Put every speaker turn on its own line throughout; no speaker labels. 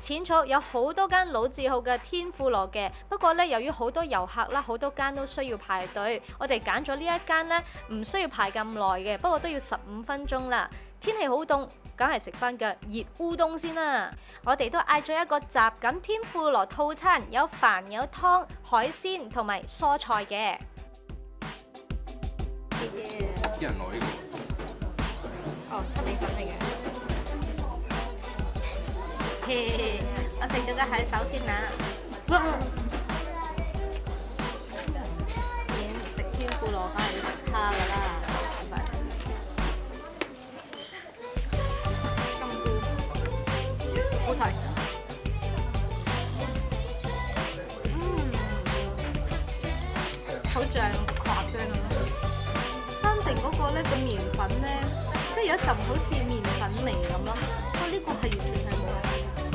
淺草有好多間老字號嘅天婦羅嘅，不過咧由於好多遊客啦，好多間都需要排隊，我哋揀咗呢一間咧唔需要排咁耐嘅，不過都要十五分鐘啦。天氣好凍，梗係食翻嘅熱烏冬先啦。我哋都嗌咗一個雜錦天婦羅套餐，有飯有湯、海鮮同埋蔬菜嘅。
一人攞呢
哦，七味粉嚟嘅。嘿，我食咗個蟹手先啦。食天婦羅梗係要食蝦噶啦。好睇。嗯，好正，誇張啊！山定嗰個咧個麵粉咧，即係有一陣好似麵粉味咁咯。不過呢個係完全係冇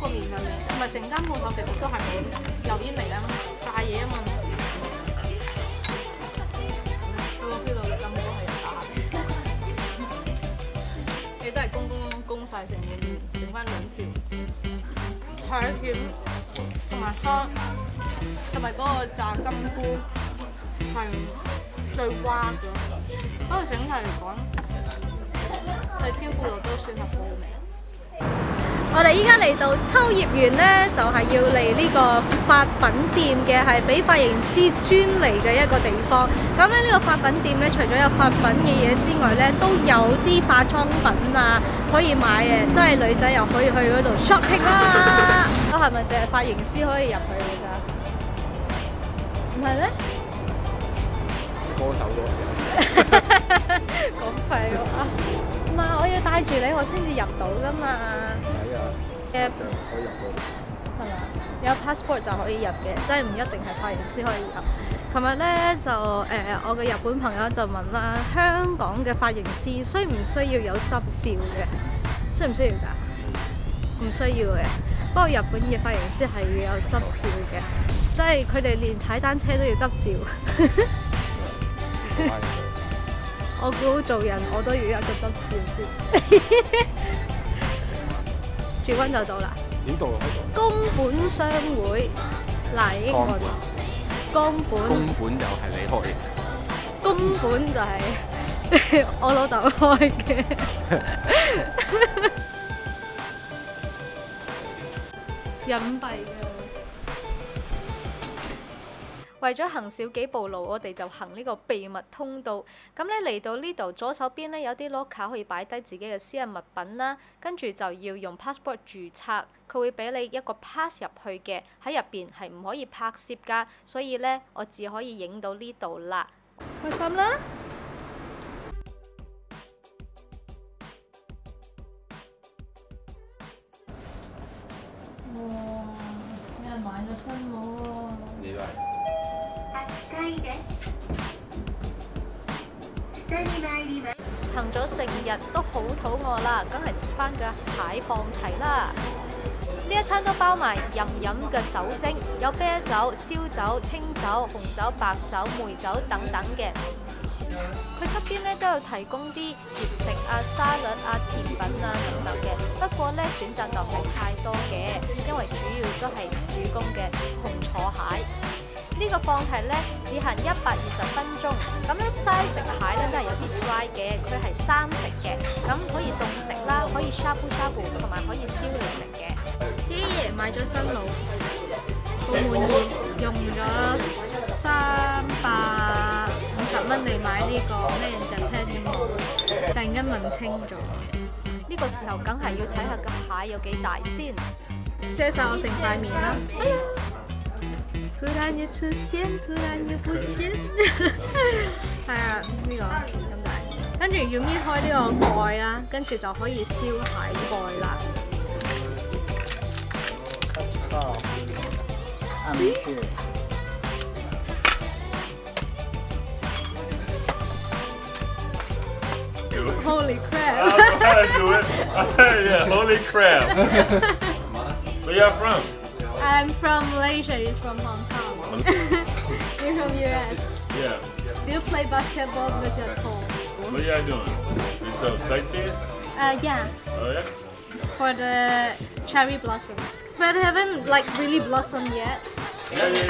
個麵粉味，同埋成間鋪頭其實都係冇油煙味啊嘛，炸嘢啊嘛。我 feel 到你金哥係有炸嘅，你都係公公公曬成碗麵，剩翻兩條蟹卷同埋蝦，同埋嗰個炸金菇係最瓜嘅。不過整體嚟講，係天婦羅都算係好味。我哋依家嚟到秋葉原咧，就係、是、要嚟呢個髮品店嘅，係俾髮型師專嚟嘅一個地方。咁咧呢個髮品店咧，除咗有髮品嘅嘢之外咧，都有啲化妝品啊可以買嘅，即係女仔又可以去嗰度 shopping 啦。都係咪淨係髮型師可以入去㗎？唔係咩？
歌手都
講廢話，唔係我要帶住你，我先至入到㗎嘛。
係啊，
嘅
可以入到。
係啊？有 passport 就可以入嘅，即係唔一定係髮型師可以入。琴日咧就誒、呃，我嘅日本朋友就問啦，香港嘅髮型師需唔需要有執照嘅？需唔需要㗎？唔需要嘅。不過日本嘅髮型師係要有執照嘅，即係佢哋連踩單車都要執照。我估做人我都要有一個執照先。住溫就到啦。
點到啊？
宮本商會嗱英文宮本
宮本又係你開嘅，
宮本就係 我老豆開嘅。隱蔽嘅。為咗行少幾步路，我哋就行呢個秘密通道。咁咧嚟到呢度左手邊咧有啲 locker 可以擺低自己嘅私人物品啦，跟住就要用 passport 註冊，佢會俾你一個 pass 入去嘅，喺入邊係唔可以拍攝㗎，所以咧我只可以影到呢度啦。開心啦！哇！有人買咗新帽喎。
你都係。
行咗成日都好肚餓啦，梗係食翻個踩放題啦！呢一餐都包埋任飲嘅酒精，有啤酒、燒酒、清酒、紅酒、白酒、梅酒等等嘅。佢出邊咧都有提供啲熱食啊、沙律啊、甜品啊等等嘅。不過咧選擇就唔係太多嘅，因為主要都係主攻嘅紅坐蟹。呢個放題咧只限一百二十分鐘，咁咧齋食蟹咧真係有啲 dry 嘅，佢係生食嘅，咁可以凍食啦，可以 shabu shabu 同埋可以燒嚟食嘅。耶！買咗新腦，好滿意，用咗三百五十蚊嚟買呢個咩人 Japan 嘅帽，突然間問清咗。呢個時候梗係要睇下個蟹有幾大先，遮晒我成塊面啦。突然又出现，突然又不见。係啊，呢、這個咁大，跟住要搣開呢個蓋啦，跟住就可以燒蟹蓋啦。Holy
crap！I don't know how to do it. yeah, holy crap. Where y'all from?
I'm from Malaysia. He's from Hong Kong. You're from US.
Yeah.
Do you play basketball with your toe?
What are y'all doing? You so sightseeing?
Uh, yeah.
Oh yeah.
for the cherry blossom. But they haven't like really blossomed yet.
Yeah, yeah,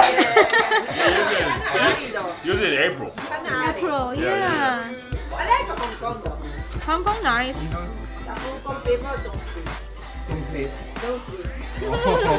yeah. Usually, usually in April.
April,
Yeah, yeah,
yeah. Hong Kong nice.